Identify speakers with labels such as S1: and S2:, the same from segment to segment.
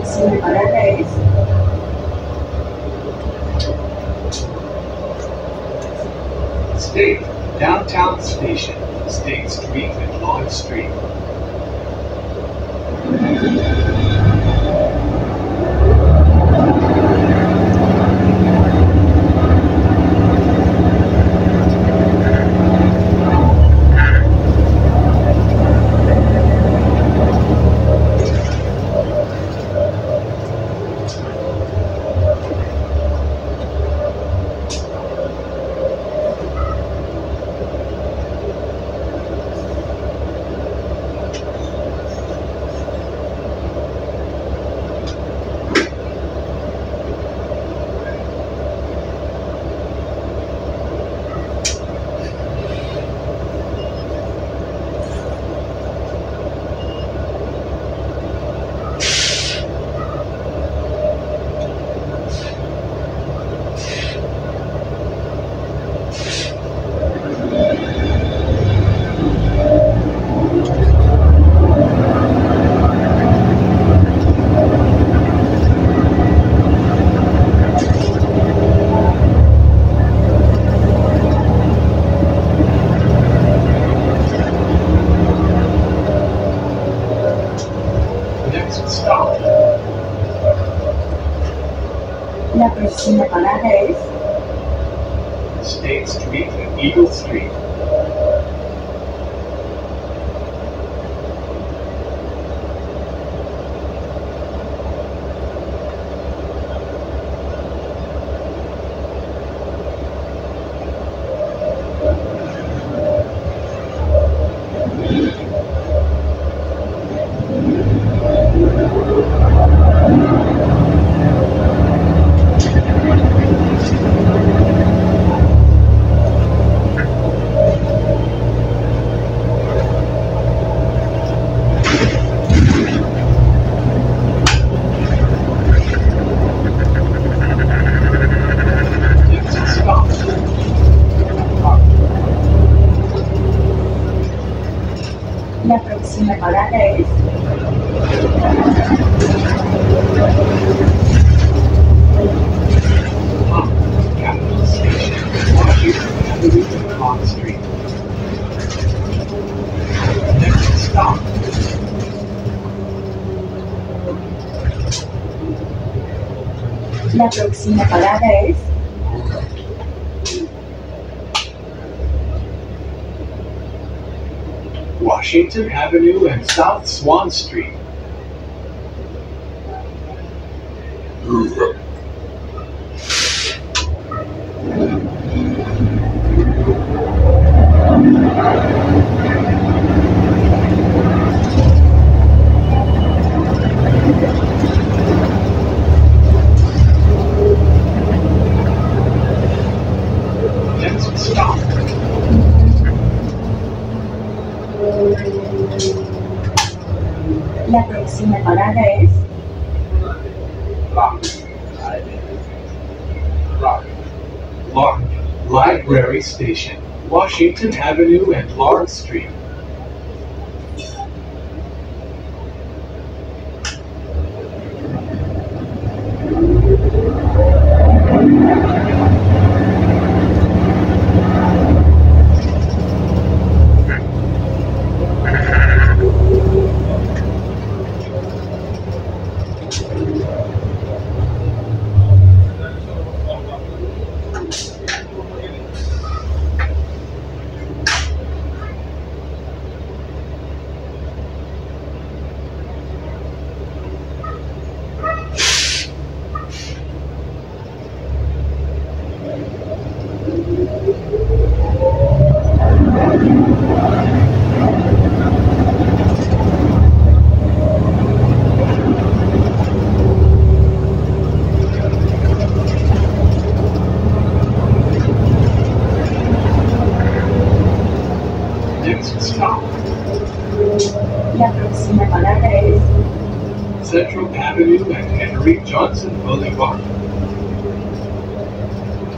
S1: In. State Downtown Station, State Street and Lodge Street. Street and Eagle Street.
S2: La próxima parada es
S1: Pop, Capitol Station, Washington Avenue and Clark Street. Next stop,
S2: la próxima parada es
S1: Washington Avenue and South Swan Street. Lark, Library Station, Washington Avenue and Lark Street.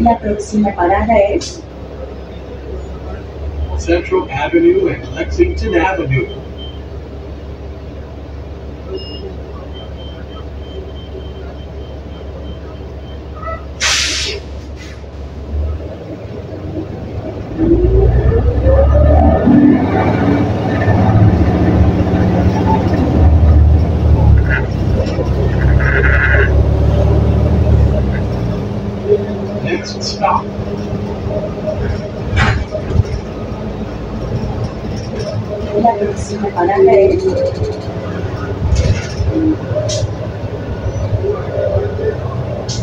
S2: La próxima parada es
S1: Central Avenue and Lexington Avenue. Next stop,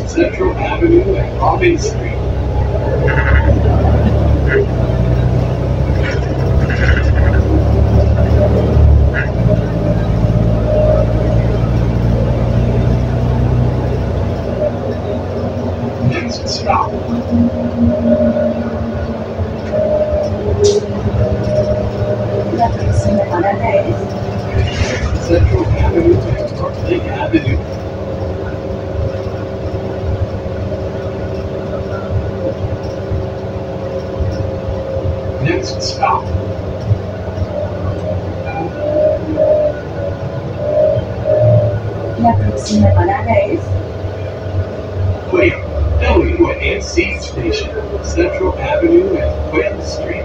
S1: Central Avenue and Robin Street. Next stop,
S2: La próxima parada es
S1: Central Avenue and North Lake Avenue. Next stop,
S2: La próxima parada es
S1: Quail, W and C Station, Central Avenue and Quail Street.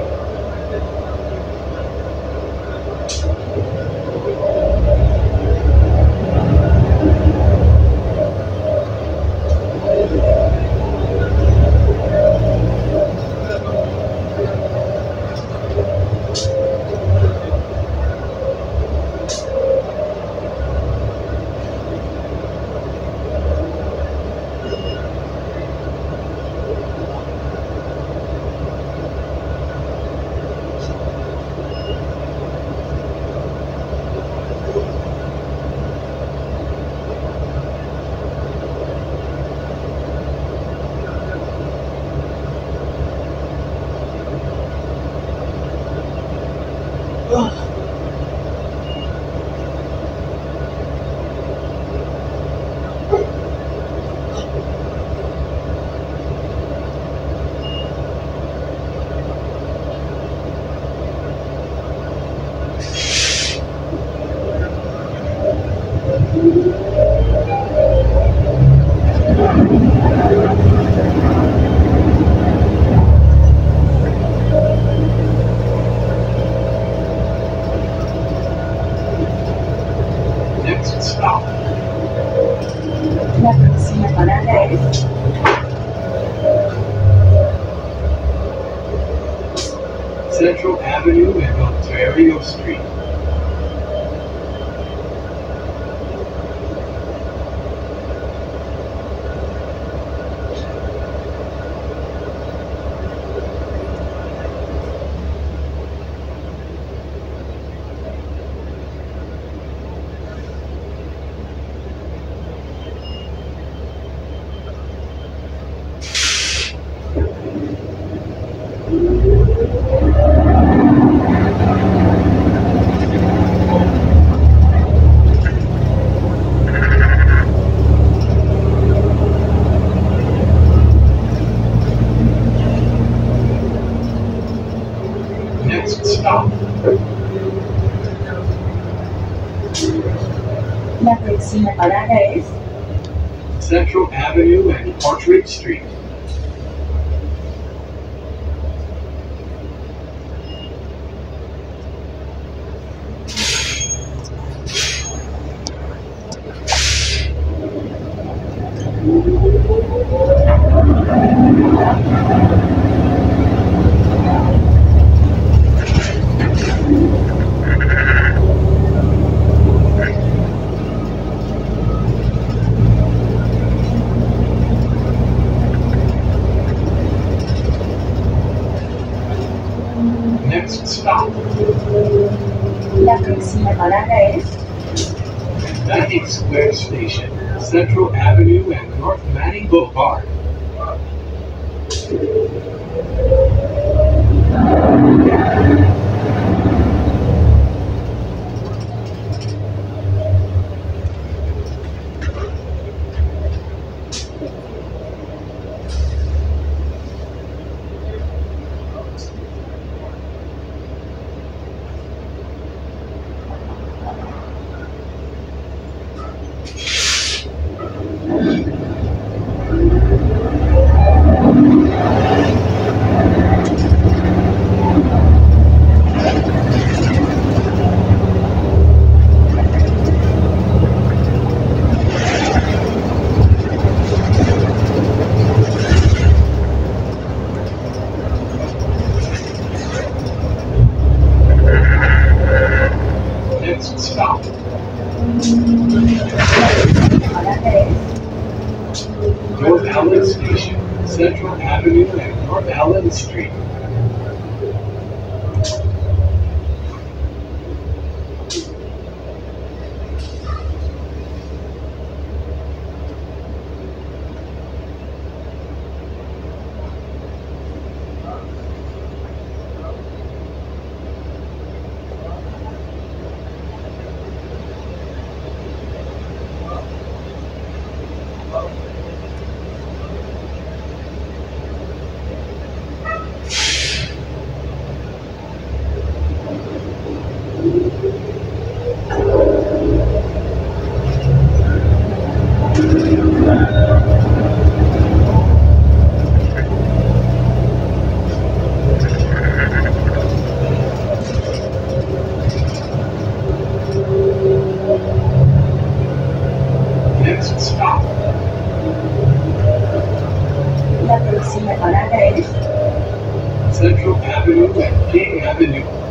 S1: Next stop,
S2: La próxima parada es
S1: Central Avenue and Ontario Street. Next stop,
S2: La próxima parada es
S1: Central Avenue and Partridge Street. Next stop,
S2: La próxima parada es
S1: Manning Square Station, Central Avenue and North Manning Boulevard. Central Avenue and Street. Next stop,
S2: La próxima parada es
S1: Central Avenue and King Avenue.